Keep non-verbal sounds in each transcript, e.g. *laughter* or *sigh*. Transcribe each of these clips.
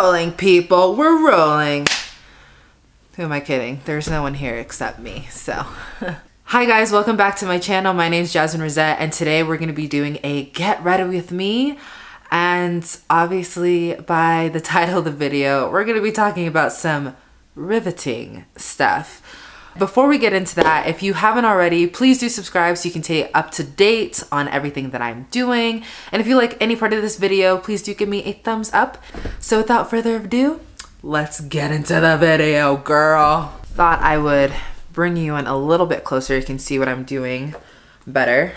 rolling, people. We're rolling. Who am I kidding? There's no one here except me, so. *laughs* Hi guys, welcome back to my channel. My name is Jasmine Rossette and today we're gonna be doing a get ready with me. And obviously by the *laughs* title of the video, we're gonna be talking about some riveting stuff. Before we get into that, if you haven't already, please do subscribe so you can stay up to date on everything that I'm doing. And if you like any part of this video, please do give me a thumbs up. So without further ado, let's get into the video, girl. Thought I would bring you in a little bit closer. You can see what I'm doing better.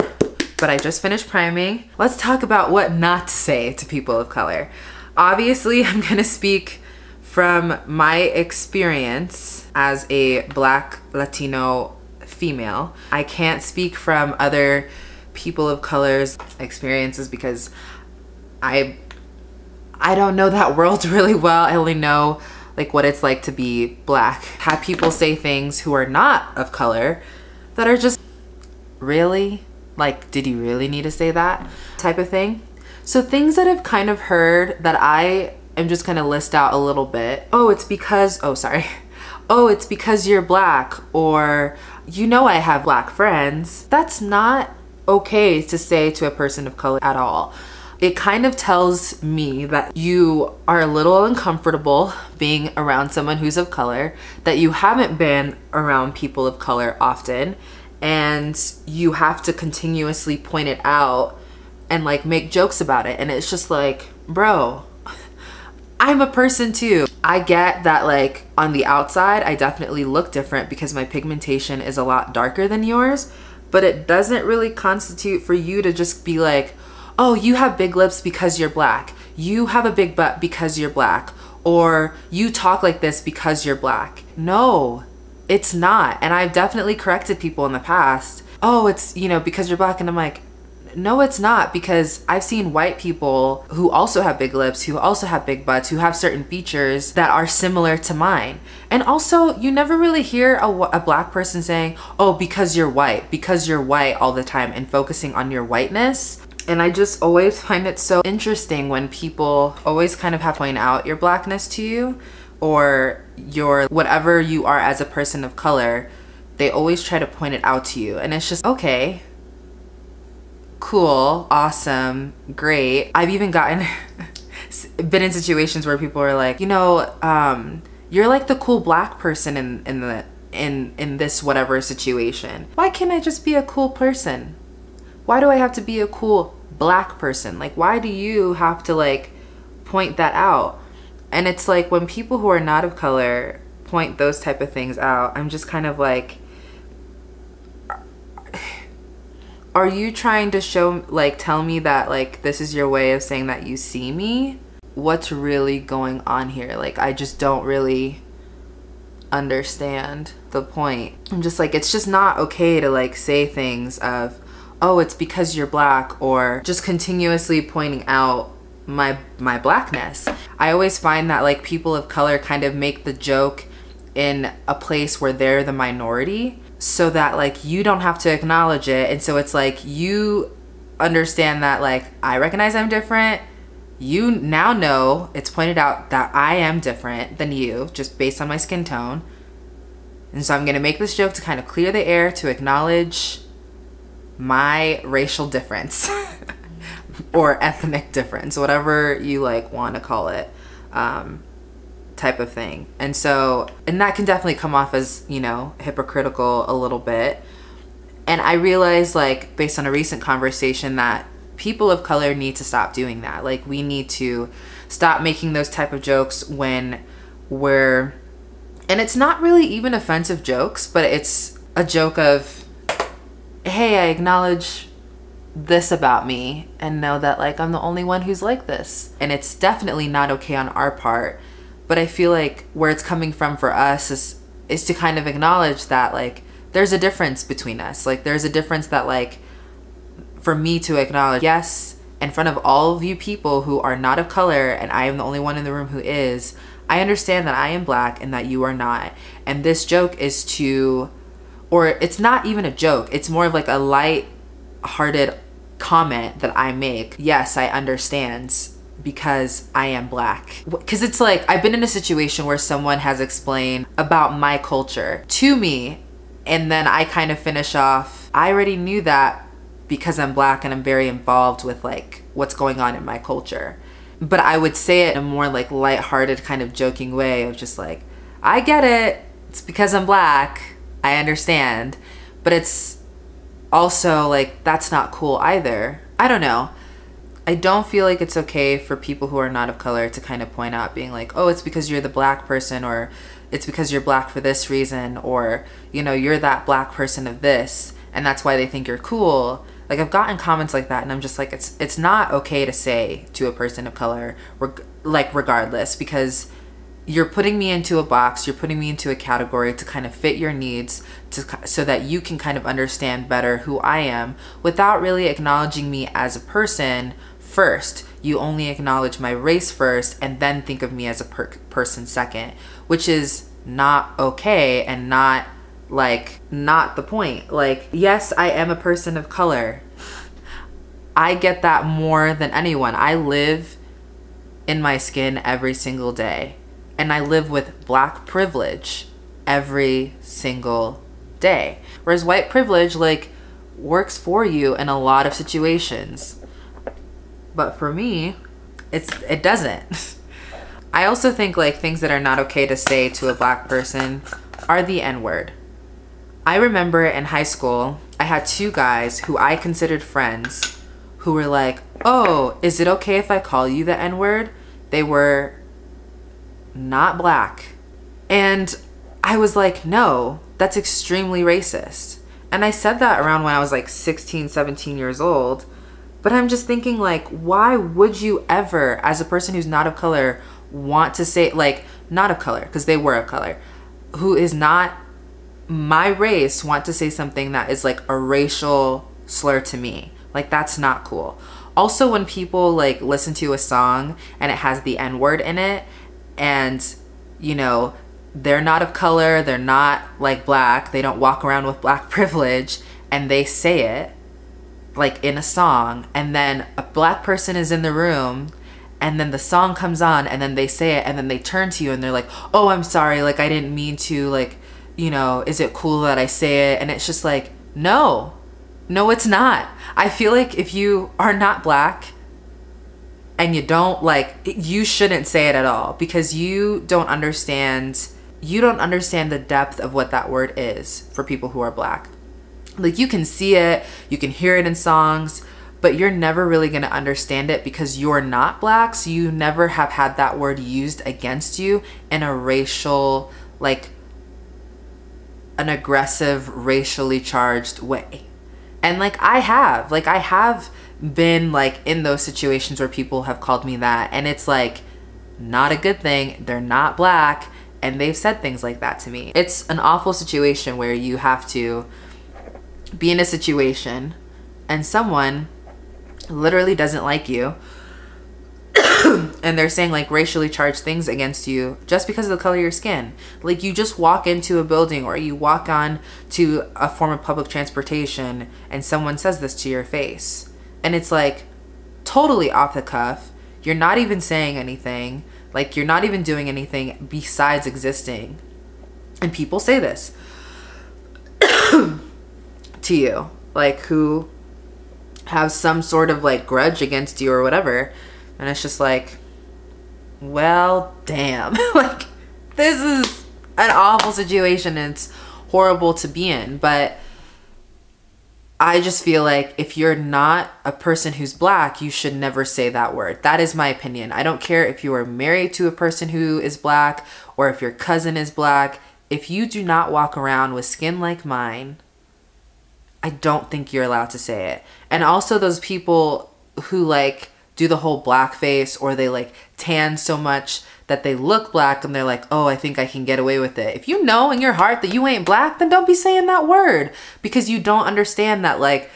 But I just finished priming. Let's talk about what not to say to people of color. Obviously, *laughs* I'm gonna speak from my experience as a black Latino female. I can't speak from other people of color's experiences because I I don't know that world *laughs* really well. I only know like what it's like to be black. Have people say things who are not of color that are just really like did you really need to say that type of thing. So things that I've kind of heard that I I'm just gonna list out a little bit. Oh, it's because, oh, sorry. *laughs* Oh, it's because you're black or you know I have black friends. That's not okay to say to a person of color at all. It kind of tells me that you are a little uncomfortable being around someone who's of color, that you haven't been around people of color often, and you have to continuously point it out and like make jokes about it. And it's just like, bro, I'm a person too. I get that like on the outside, I definitely look different because my pigmentation is a lot darker than yours, but it doesn't really constitute for you to just be like, oh, you have big lips because you're black. You have a big butt because you're black. Or you talk like this because you're black. No, it's not. And I've definitely corrected people in the past. Oh, it's, you know, because you're black. And I'm like, no, it's not because I've seen white people who also have big lips, who also have big butts, who have certain features that are similar to mine. And also, you never really hear a, a, black person saying, oh, because you're white, because you're white all the time and focusing on your whiteness. And I just always *laughs* find it so interesting when people always kind of have point out your blackness to you or your whatever you are as a person of color. They always try to point it out to you. And it's just, okay, cool, awesome, great. I've even gotten, *laughs* been in situations where people are like, you know, um, you're like the cool black person in, in the, in, in this whatever situation. Why can't I just be a cool person? Why do I have to be a cool black person? Like, why do you have to like point that out? And it's like when people who are not of color point those type of things out, I'm just kind of like, are you trying to show like tell me that like this is your way of saying that you see me? What's really going on here? Like i just don't really understand the point. I'm just like it's just not okay to like say things of oh it's because you're black or just continuously pointing out my my blackness. I always find that like people of color kind of make the joke in a place where they're the minority so that like you don't have to acknowledge it. And so it's like you understand that like I recognize I'm different. You now know it's pointed out that I am different than you just based on my skin tone. And so I'm gonna make this joke to kind of clear the air to acknowledge my racial difference *laughs* or ethnic difference whatever you like want to call it. Um, type of thing. And so, and that can definitely come off as, you know, hypocritical a little bit. And I realized, like, based on a recent conversation, that people of color need to stop doing that. Like, we need to stop making those type of jokes when we're, and it's not really even offensive jokes, but it's a joke of, hey, I acknowledge this about me and know that like I'm the only one who's like this. And it's definitely not okay on our part but I feel like where it's coming from for us is is to kind of acknowledge that like there's a difference between us. Like there's a difference that like for me to acknowledge, yes, in front of all of you people who are not of color and I am the only one in the room who is, I understand that I am black and that you are not. And this joke is to or it's not even a joke. It's more of like a light hearted comment that I make. Yes, I understand because I am black. Because it's like, I've been in a situation where someone has explained about my culture to me, and then I kind of finish off, I already knew that because I'm black and I'm very involved with like what's going on in my culture. But I would say it in a more like light-hearted kind of joking way of just like, I get it. It's because I'm black. I understand. But it's also like that's not cool either. I don't know. I don't feel like it's okay for people who are not of color to kind of point out being like, "Oh, it's because you're the black person or it's because you're black for this reason or, you know, you're that black person of this and that's why they think you're cool." Like I've gotten comments like that and I'm just like it's it's not okay to say to a person of color reg- like regardless because you're putting me into a box, you're putting me into a category to kind of fit your needs to so that you can kind of understand better who I am without really acknowledging me as a person first. You only acknowledge my race first and then think of me as a per- person second, which is not okay and not like not the point. Like, yes, I am a person of color. I get that more than anyone. I live in my skin every single day. And I live with black privilege every single day. Whereas white privilege, like, works for you in a lot of situations. But for me, it's it doesn't. *laughs* I also think like things that are not okay to say to a black person are the N-word. I remember in high school, I had two guys who I considered friends who were like, "Oh, is it okay if I call you the N-word?" They were not black. And I was like, "No, that's extremely racist." And I said that around when I was like 16, 17 years old. But I'm just thinking like, why would you ever as a person who's not of color want to say like not of color because they were of color who is not my race want to say something that is like a racial slur to me. Like that's not cool. Also when people like listen to a song and it has the N-word in it and you know, they're not of color, they're not like black, they don't walk around with black *laughs* privilege and they say it like in a song and then a black person is in the room and then the song comes on and then they say it and then they turn to you and they're like, "Oh, I'm sorry, like I didn't mean to like you know, is it cool that I say it? And it's just like, no, no, it's not. I feel like if you are not black and you don't like, you shouldn't say it at all because you don't understand, you don't understand the depth of what that word is for people who are black. Like you can see it, you can hear it in songs, but you're never really going to understand it because you're not black. So you never have had that word used against you in a racial, like, an aggressive, racially charged way. And like I have, like I have been like in those situations where people have called me that and it's like not a good thing. They're not black and they've said things like that to me. It's an awful situation where you have to be in a situation and someone literally doesn't like you *clears throat* and they're saying like racially charged things against you just because of the color of your skin. Like you just walk into a building or you walk on to a form of public transportation and someone says this to your face. And it's like totally off the cuff. You're not even saying anything. Like you're not even doing anything besides existing. And people say this *clears throat* to you, like who have some sort of like grudge against you or whatever and it's just like, well, damn. *laughs* like, this is an awful situation. It's horrible to be in. But I just feel like if you're not a person who's black, you should never say that word. That is my opinion. I don't care if you are married to a person who is black or if your cousin is black. If you do not walk around with skin like mine, I don't think you're allowed to say it. And also, those people who like do the whole black face or they like tan so much that they look black and they're like, oh, I think I can get away with it. If you know in your heart that you ain't black, then don't be saying that word because you don't understand that like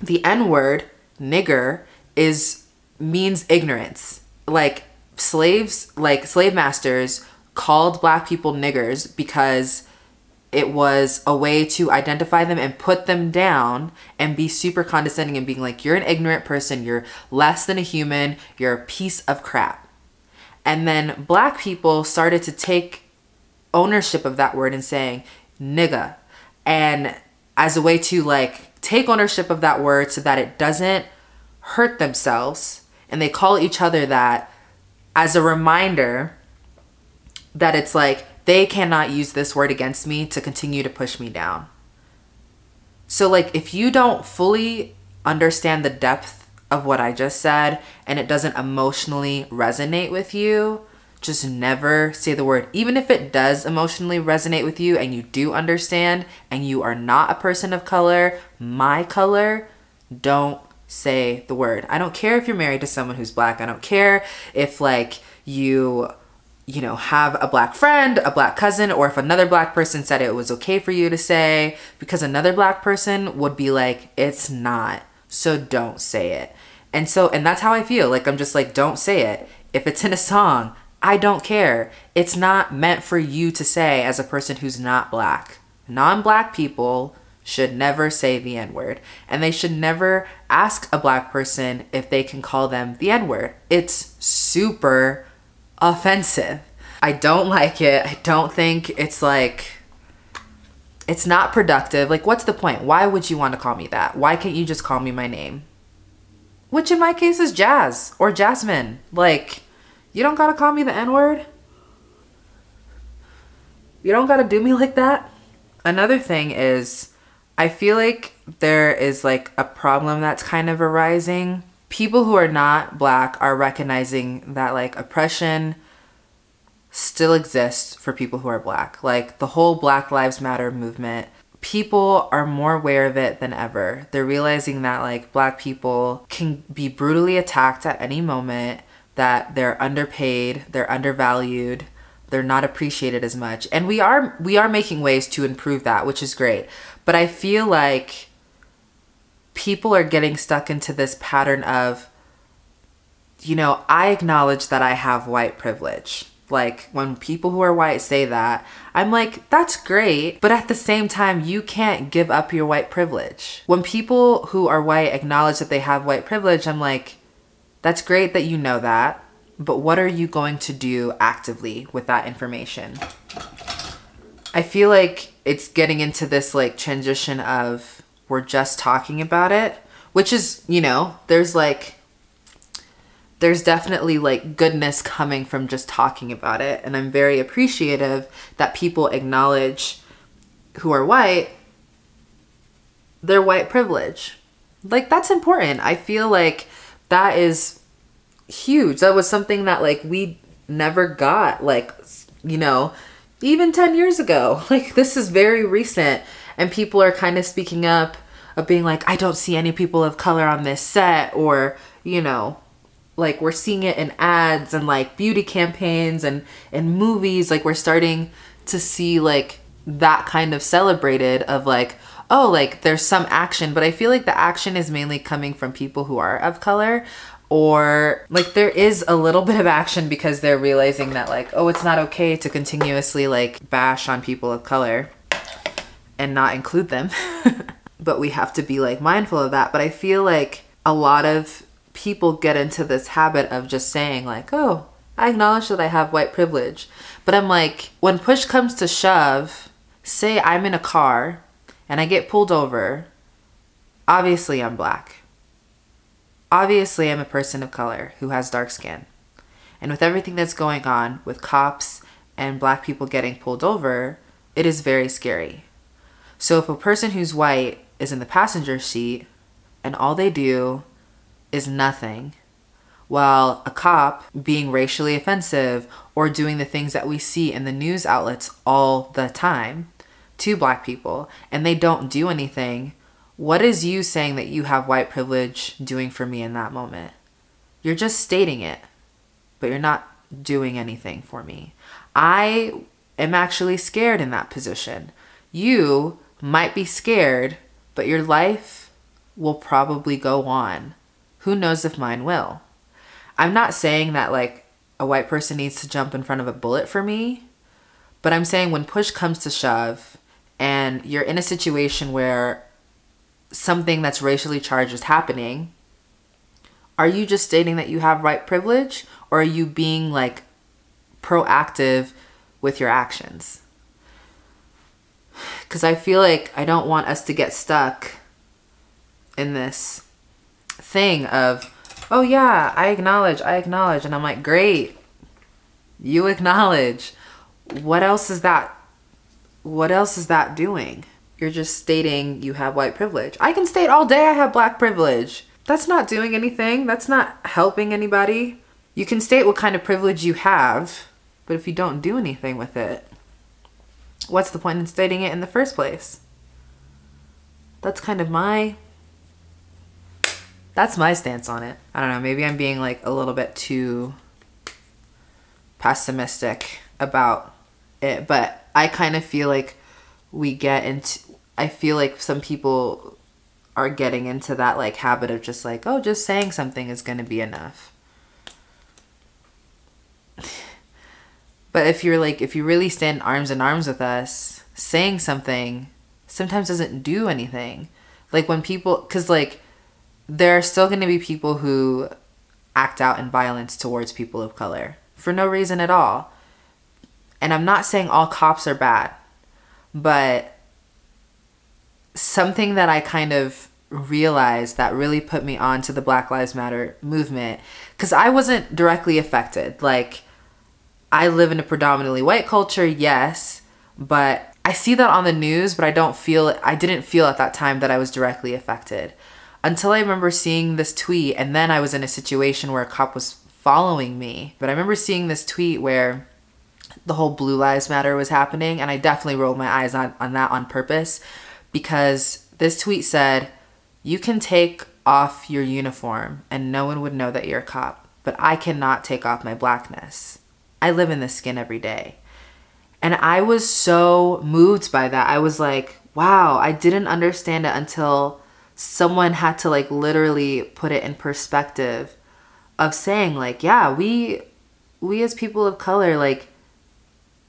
the N word, nigger, is means ignorance. Like slaves, like slave masters called black people niggers because it was a way to identify them and put them down and be super condescending and being like, you're an ignorant person, you're less than a human, you're a piece of crap. And then black people started to take ownership of that word and saying, nigga. And as a way to like take ownership of that word so that it doesn't hurt themselves. And they call each other that as a reminder that it's like they cannot use this word against me to continue to push me down. So, like, if you don't fully understand the depth of what I just said and it doesn't emotionally resonate with you, just never say the word. Even if it does emotionally resonate with you and you do understand and you are not a person of color, my color, don't say the word. I don't care if you're married to someone who's black. I don't care if, like, you you know, have a black friend, a black cousin, or if another black person said it was okay for you to say, because another black person would be like, it's not. So don't say it. And so, and that's how I feel. Like, I'm just like, don't say it. If it's in a song, I don't care. It's not meant for you to say as a person who's not black. Non black people should never say the N word. And they should never ask a black person if they can call them the N word. It's super offensive. I don't like it. I don't think it's like, it's not productive. Like, what's the point? Why would you want to call me that? Why can't you just call me my name? Which in my case is Jazz or Jasmine. Like, you don't gotta call me the N word. You don't gotta do me like that. Another thing is, I feel like there is like a problem that's kind of arising people who are not black are recognizing that like oppression still exists for people who are black. Like the whole Black Lives Matter movement, people are more aware of it than ever. They're realizing that like black people can be brutally attacked at any moment, that they're underpaid, they're undervalued, they're not appreciated as much. And we are we are making ways to improve that, which is great. But I feel like people are getting stuck into this pattern of, you know, I acknowledge that I have white privilege. Like when people who are white say that, I'm like, that's great. But at the same time, you can't give up your white privilege. When people who are white acknowledge that they have white privilege, I'm like, that's great that you know that. But what are you going to do actively with that information? I feel like it's getting into this like transition of we're just talking about it, which is, you know, there's like, there's definitely like goodness coming from just talking about it. And I'm very appreciative that people acknowledge who are white their white privilege. Like, that's important. I feel like that is huge. That was something that like we never got, like, you know, even 10 years ago. *laughs* Like, this is very recent and people are kind of speaking up of being like, I don't see any people of color on this set, or, you know, like we're seeing it in ads and like beauty campaigns and in movies. Like we're starting to see like that kind of celebrated of like, oh, like there's some action, but I feel like the action is mainly coming from people who are of color or like there is a little *laughs* bit of action because they're realizing that like oh it's not okay to continuously like bash on people of color and not include them. *laughs* but we have to be like mindful of that. But I feel like a lot of people get into this habit of just saying like, "Oh, I acknowledge that I have white privilege." But I'm like, when push comes to shove, say I'm in a car and I get pulled over, obviously I'm black. Obviously I'm a person of color who has dark skin. And with everything that's going on with cops and black people getting pulled over, it is very scary. So if a person who's white is in the passenger seat and all they do is nothing, while a cop being racially offensive or doing the things that we see in the news outlets all the time to black people and they don't do anything, what is you saying that you have white privilege doing for me in that moment? You're just stating it, but you're not doing anything for me. I am actually scared in that position. You might be scared, but your life will probably go on. Who knows if mine will? I'm not saying that like a white person needs to jump in front of a bullet for me, but I'm saying when push comes to shove and you're in a situation where something that's racially charged is happening, are you just stating that you have white privilege or are you being like proactive with your actions? Because I feel like I don't want us to get stuck in this thing of, oh yeah, I acknowledge, I acknowledge. And I'm like, great, you acknowledge. What else is that? What else is that doing? You're just stating you have white privilege. I can state all day I have black privilege. That's not doing anything. That's not helping anybody. You can state what kind of privilege you have, but if you don't do anything with it, what's the point in stating it in the first place? That's kind of my that's my stance on it. I don't know, maybe I'm being like a little bit too pessimistic about it, but I kind of feel like we get into I feel like some people are getting into that like habit of just like, oh, just saying something is going to be enough. But if you're like if you really stand arms in arms with us, saying something sometimes doesn't do anything. Like when people cuz like there are still going to be people who act out in violence towards people of color for no reason at all. And I'm not saying all cops are bad, but something that I kind of realized that really put me on to the Black Lives Matter movement because I wasn't directly affected. Like, I live in a predominantly white culture, yes, but I see that on the news, but I don't feel, I didn't feel at that time that I was directly affected until I remember seeing this tweet. And then I was in a situation where a cop was following me. But I remember seeing this tweet where the whole Blue Lives Matter was happening, and I definitely rolled my eyes on, on that on purpose because this tweet said, You can take off your uniform and no one would know that you're a cop, but I cannot take off my blackness. I live in this skin every day. And I was so moved by that. I was like, wow, I didn't understand it until someone had to like literally put it in perspective of saying like, yeah, we we as people of color like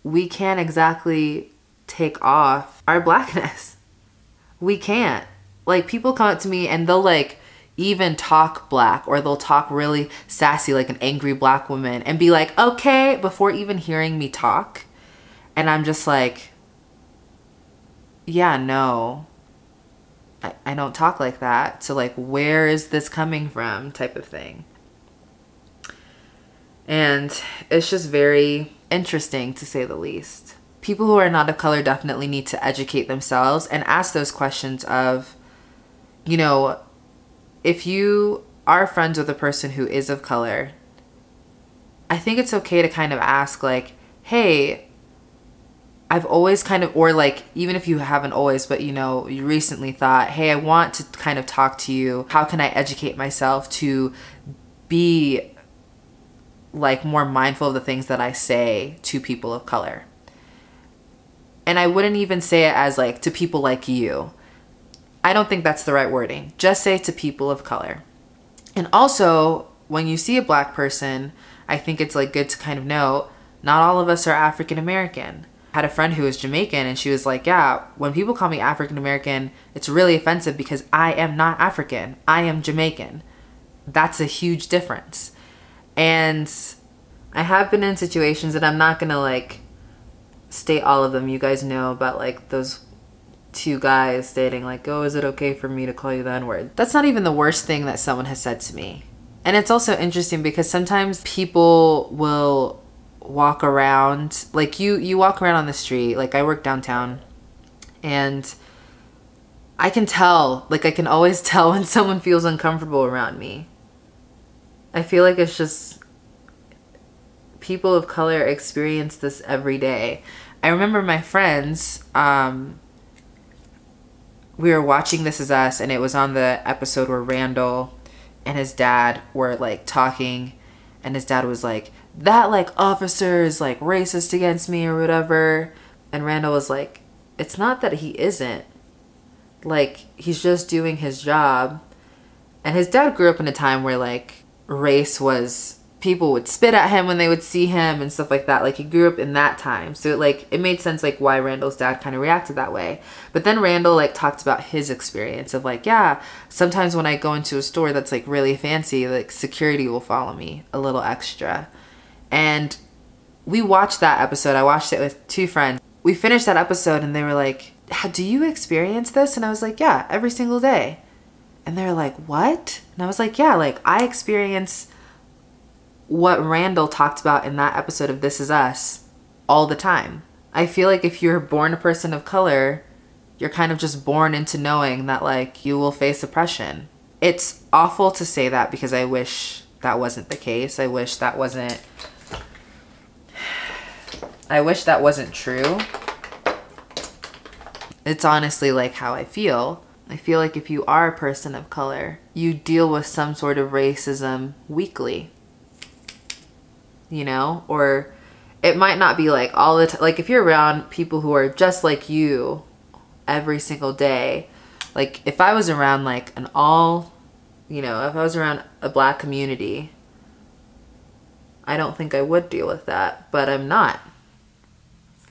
we can't exactly take off our blackness *laughs* we can't. Like people come up to me and they'll like even talk black or they'll talk really sassy like an angry black woman and be like, okay, before even hearing me talk. And I'm just like, yeah, no, I, I don't talk like that. So like, where is this coming from type of thing. And it's just very interesting to say the least people who are not of color definitely need to educate themselves and ask those questions of, you know, if you are friends with a person who is of color, I think it's okay to kind of ask, like, hey, I've always kind of, or like, even if you haven't always, but you know, you recently thought, hey, I want to kind of talk to you. How can I educate myself to be like more mindful of the things that I say to people of color? And I wouldn't even say it as like to people like you. I don't think that's the right wording. Just say to people of color. And also, when you see a black person, I think it's like good to kind of know not all of us are African American. I had a friend who was Jamaican and she was like, Yeah, when people call me African American, it's really offensive because I am not African. I am Jamaican. That's a huge difference. And I have been in situations that I'm not gonna like state all of them. You guys know about like those two guys stating like, "Oh, is it okay for me to call you the N-word?" That's not even the worst thing that someone has said to me. And it's also interesting because sometimes people will walk around like you you walk around on the street, like I work downtown and I can tell, like I can always *laughs* tell when someone feels uncomfortable around me. I feel like it's just people of color experience this every day. I remember my friends, um, we were watching This Is Us, and it was on the episode where Randall and his dad were like talking, and his dad was like, That like officer is like racist against me or whatever. And Randall was like, It's not that he isn't. Like, he's just doing his job. And his dad grew up in a time where like race was people would spit at him when they would see him and stuff like that. Like he grew up in that time. So like it made sense like why Randall's dad kind of reacted that way. But then Randall like talked about his experience of like, yeah, sometimes when I go into a store that's like really fancy, like security will follow me a little extra. And we watched that episode. I watched it with two friends. We finished that episode and they were like, do you experience this? And I was like, yeah, every single day. And they're like, what? And I was like, yeah, like I experience what Randall talked about in that episode of This Is Us all the time. I feel like if you're born a person of color, you're kind of just born into knowing that like you will face oppression. It's awful to say that because I wish that wasn't the case. I wish that wasn't *sighs* I wish that wasn't true. It's honestly like how I feel. I feel like if you are a person of color, you deal with some sort of racism weekly you know, or it might not be like all the time. Like if you're around people who are just like you every single day, like if I was around like an all, you know, if I was around a black community, I don't think I would deal with that, but I'm not.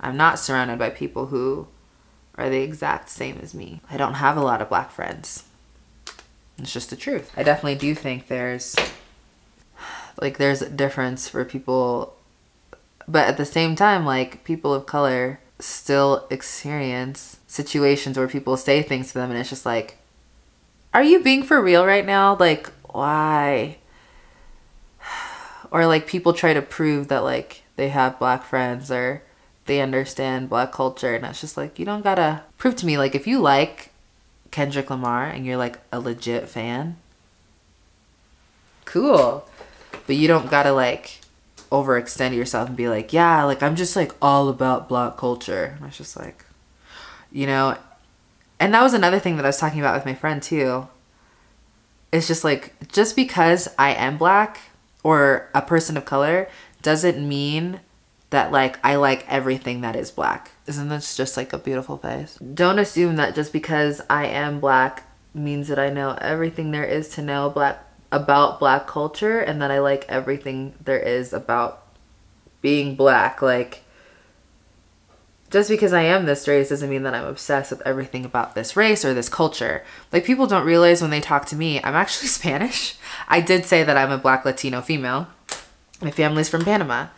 I'm not surrounded by people who are the exact same as me. I don't have a lot of black friends. It's just the truth. I definitely do think there's like there's a difference for people but at the same time like people of color still experience situations where people say things to them and it's just like are you being for real right now? Like why? *sighs* Or like people try to prove that like they have black friends or they understand black culture and it's just like you don't gotta prove to me like if you like kendrick lamar and you're like a legit fan cool but you don't gotta like overextend yourself and be like, yeah, like I'm just like all about black culture. And I was just like, you know, and that was another thing that I was talking about with my friend too. It's just like, just because I am black or a person of color doesn't mean that like I like everything that is black. Isn't this just like a beautiful face? Don't assume that just because I am black means that I know everything there is to know black about black culture and that I like everything there is about being black. Like, just because I am this race doesn't mean that I'm obsessed with everything about this race or this culture. Like, people don't realize when they talk to me, I'm actually *laughs* Spanish. I did say that I'm a black Latino female. My family's from Panama.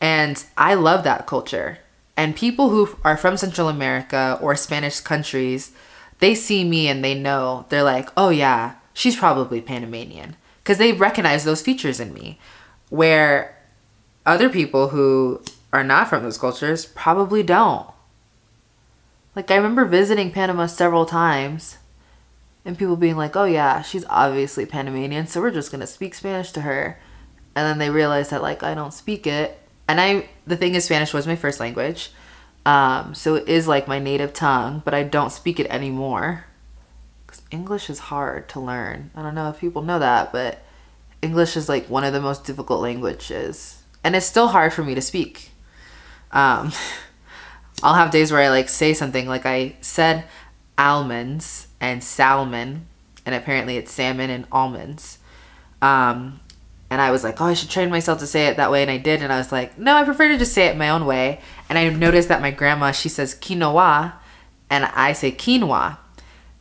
And I love that culture. And people who are from Central America or Spanish countries, they see me and they know, they're like, oh yeah, she's probably Panamanian because they recognize those features in me. Where other people who are not from those cultures probably don't. Like, I remember visiting Panama several times and people being like, oh, yeah, she's obviously Panamanian, so we're just to speak Spanish to her. And then they realize that, like, I don't speak it. And I, the thing is, Spanish was my first language. Um, so it is like my native tongue, but I don't speak it anymore. English is hard to learn. I don't know if people know that, but English is like one of the most difficult languages. And it's still hard for me to speak. Um, *laughs* I'll have days where I like say something like I said almonds and salmon, and apparently it's salmon and almonds. Um, and I was like, oh, I should train myself to say it that way. And I did. And I was like, no, I prefer to just say it my own way. And I noticed that my grandma, she says quinoa, and I say quinoa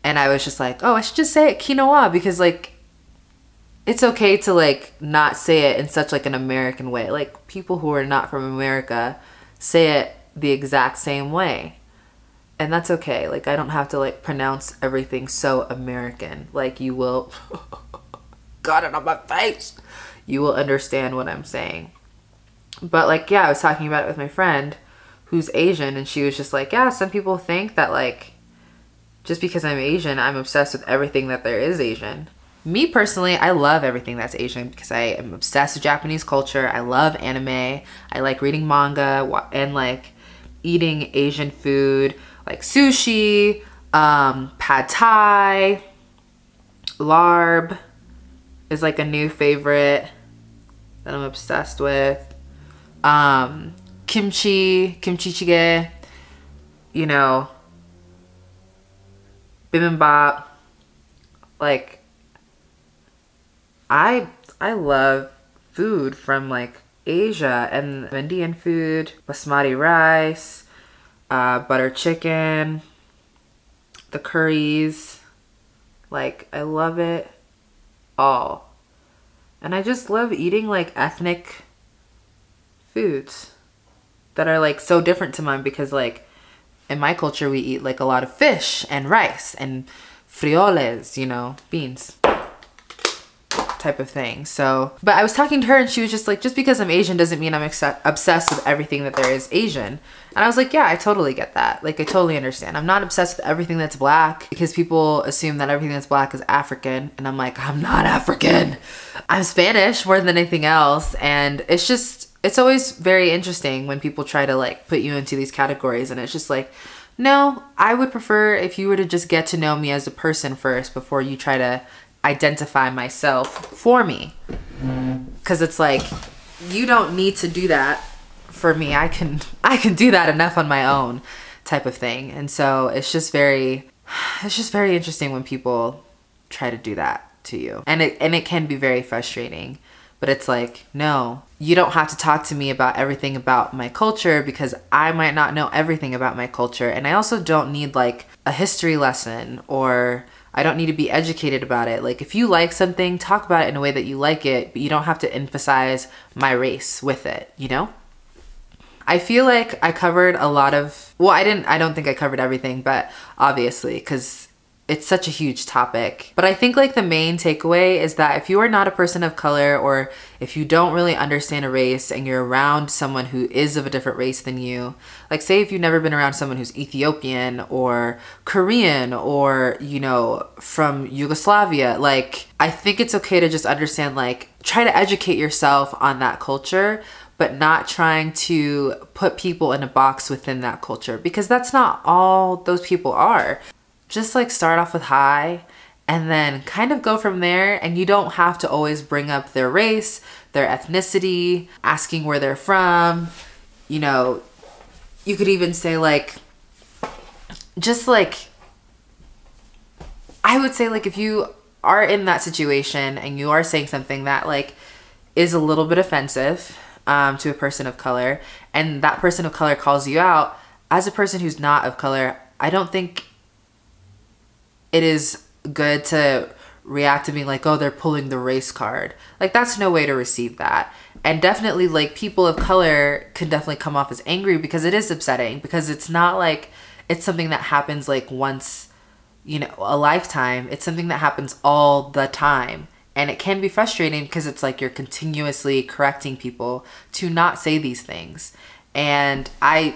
and I was just like, oh, I should just say it quinoa because like it's okay to like not say it in such like an American way. Like people who are not from America say it the exact same way. And that's okay. Like I don't have to like pronounce everything so American. Like you will *laughs* got it on my face. You will understand what I'm saying. But like yeah, I was talking about it with my friend who's Asian and she was just like, yeah, some people think that like just because I'm Asian, I'm obsessed with everything that there is Asian. Me personally, I love everything that's Asian because I am obsessed with Japanese culture. I love anime. I like reading manga and like eating Asian food like sushi, um, pad thai, larb is like a new favorite that I'm obsessed with. Um, kimchi, kimchi jjigae, you know, bibimbap. Like, I I love food from like Asia and Indian food, basmati rice, uh, butter chicken, the curries. Like, I love it all. And I just love eating like ethnic foods that are like so different to mine because like in my culture we eat like a lot of fish and rice and frijoles, you know, beans type of thing. So, but I was talking to her and she was just like, just because I'm Asian doesn't mean I'm obsessed with everything that there is Asian. And I was like, yeah, I totally get that. Like, I totally understand. I'm not obsessed with everything that's black because people assume that everything that's black is African. And I'm like, I'm not *laughs* African. I'm Spanish more than anything else. And it's just, it's always very interesting when people try to like put you into these categories. And it's just like, no, I would prefer if you were to just get to know me as a person first before you try to identify myself for me. Cuz it's like you don't need to do that for me. I can *laughs* I can do that enough on my own type of thing. And so it's just very *sighs* it's just very interesting when people try to do that to you. And it and it can be very frustrating. But it's like, no, you don't have to talk to me about everything about my culture because I might not know everything about my culture. And I also don't need like a history lesson or I don't need to be educated about it. Like, if you like something, talk about it in a way that you like it, but you don't have to emphasize my race with it, you know? I feel like I covered a lot of, well, I didn't, I don't think I covered everything, but obviously, because it's such a huge topic. But I think like the main takeaway is that if you are not a person of color or if you don't really understand a race and you're around someone who is of a different race than you, like say if you've never been around someone who's Ethiopian or Korean or, you know, from Yugoslavia, like I think it's okay to just understand like try to educate yourself on that culture but not trying to put people in a box within that culture because that's not all those people are just like start off with hi and then kind of go from there. And you don't have to always bring up their race, their ethnicity, asking where they're from. You know, you could even say, like, just like, I would say, like, if you are in that situation and you are saying something that, like, is a little bit offensive um, to a person of color, and that person of color calls you out, as a person who's not of color, I don't think it is good to react to being like, oh, they're pulling the race card. Like, that's no way to receive that. And definitely, like, people of color can definitely come off as angry because it is upsetting because it's not like it's something that happens like once, you know, a lifetime. It's something that happens all the time. And it can be frustrating because it's like you're continuously correcting people to not say these things. And I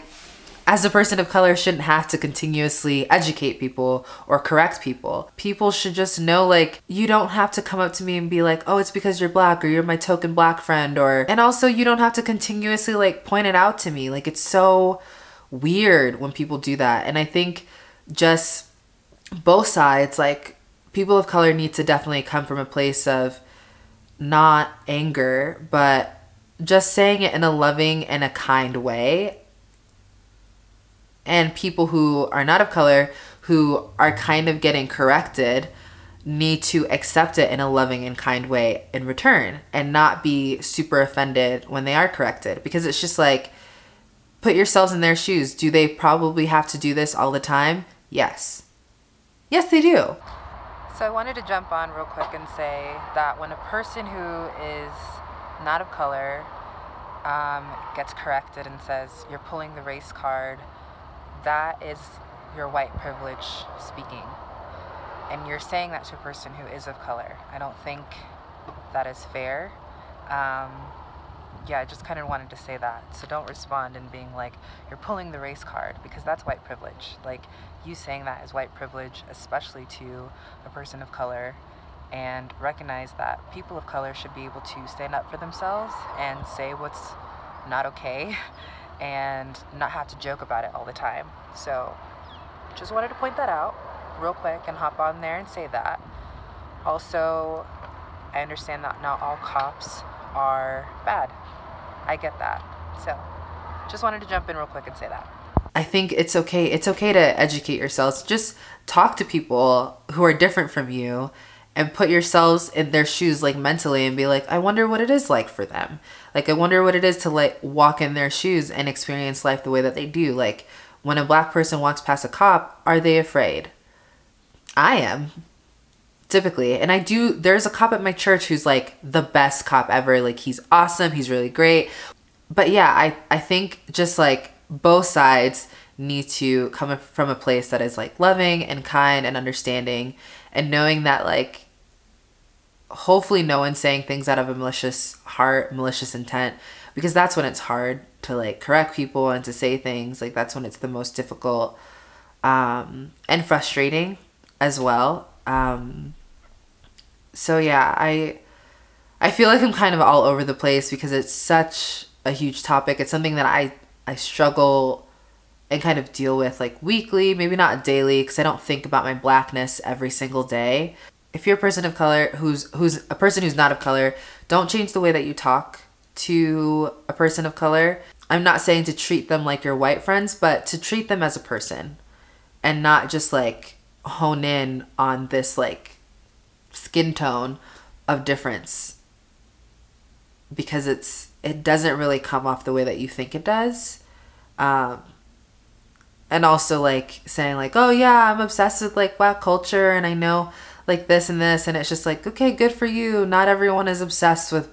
as a person of color shouldn't have to continuously educate people or correct people. People should just know like you don't have to come up to me and be like, "Oh, it's because you're black or you're my token black friend" or and also you don't have to continuously like point it out to me. Like it's so weird when people do that. And I think just both sides like people of color need to definitely come from a place of not anger, but just saying it in a loving and a kind way and people who are not of color who are kind of getting corrected need to accept it in a loving and kind way in return and not be super offended when they are corrected. Because it's just like put yourselves in their shoes. Do they probably have to do this all the time? Yes. Yes they do. So i wanted to jump on real quick and say that when a person who is not of color um, gets corrected and says you're pulling the race card that is your white privilege speaking. And you're saying that to a person who is of color. I don't think that is fair. Um, yeah, I just kind of wanted to say that. So don't respond and being like, you're pulling the race card, because that's white privilege. Like, you saying that is white privilege, especially to a person of color, and recognize that people of color should be able to stand up for themselves and say what's not okay *laughs* and not have to joke about it all the time. So just wanted to point that out real quick and hop on there and say that. Also, I understand that not all cops are bad. I get that. So just wanted to jump in real quick and say that. I think it's okay. It's okay to educate yourselves. Just talk to people who are different from you and put yourselves in their shoes like mentally and be like, I wonder what it is like for them. Like I wonder what it is to like walk in their shoes and experience life the way that they do. Like when a black person walks past a cop, are they afraid? I am typically. And I do, there's a cop at my church who's like the best cop ever. Like he's awesome. He's really great. But yeah, I, I think just like both sides need to come from a place that is like loving and kind and understanding and knowing that like hopefully no one's saying things out of a malicious heart, malicious intent, because that's when it's hard to like correct people and to say things. Like that's when it's the most difficult um, and frustrating as well. Um, so yeah, I I feel like I'm kind of all over the place because it's such a huge topic. It's something that I I struggle and kind of deal with like weekly, maybe not daily because I don't think about my blackness every single day. If you're a person of color who's who's a person who's not of color, don't change the way that you talk to a person of color. I'm not saying to treat them like your white friends, but to treat them as a person and not just like hone in on this like skin tone of difference because it's it doesn't really come off the way that you think it does. Um, and also like saying like, oh yeah, I'm obsessed with like black culture and I know like this and this and it's just like, okay, good for you. Not everyone is obsessed with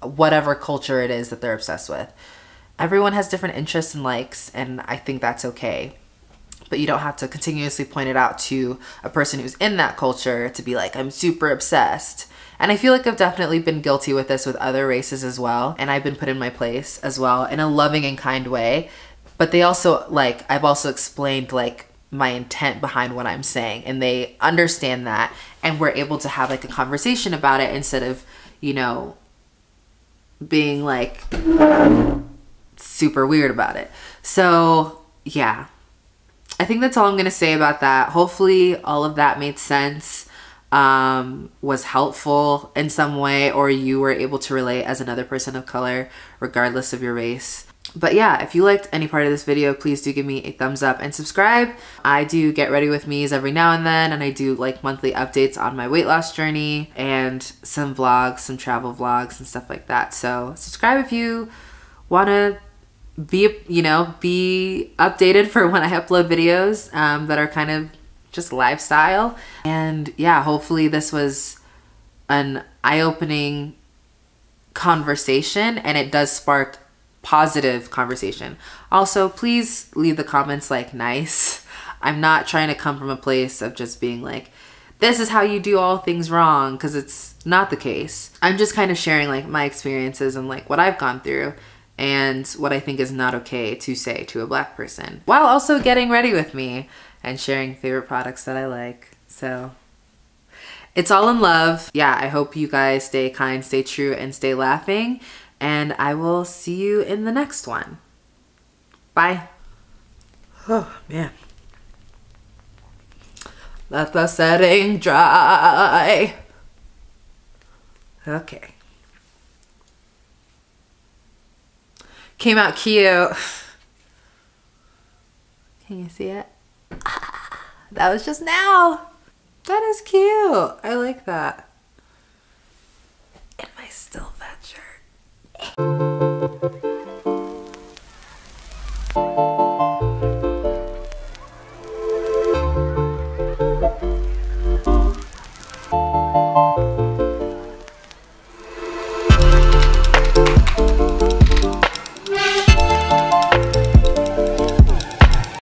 whatever culture it is that they're obsessed with. Everyone has different interests and likes and I think that's okay. But you don't have to continuously point it out to a person who's in that culture to be like, I'm super obsessed and I feel like I've definitely been guilty with this with other races as well. And I've been put in my place as well in a loving and kind way. But they also, like, I've also explained, like, my intent behind what I'm saying. And they understand that. And we're able to have, like, a conversation about it instead of, you know, being, like, super weird about it. So, yeah. I think that's all I'm going to say about that. Hopefully, all of that made sense um, was helpful in some way or you were able to relate as another person of color regardless of your race. But yeah, if you liked any part of this video, please do give me a thumbs up and subscribe. I do get ready with me's every now and then and I do like monthly updates on my weight loss journey and some vlogs, some travel vlogs and stuff like that. So subscribe if you want to be, you know, be updated for when I upload videos um, that are kind of just lifestyle. And yeah, hopefully this was an eye-opening conversation and it does spark positive conversation. Also, please leave the comments like nice. *laughs* I'm not trying to come from a place of just being like, this is how you do all things wrong because it's not the case. I'm just kind of sharing like my experiences and like what I've gone through and what I think is not okay to say to a black person while also getting ready with me and sharing favorite products that I like. So it's all in love. Yeah, I hope you guys stay kind, stay true, and stay laughing. And I will see you in the next one. Bye. Oh, man. Let the setting dry. Okay. Came out cute. *sighs* Can you see it? *laughs* that was just now. That is cute. I like that. In my still fat Thank you.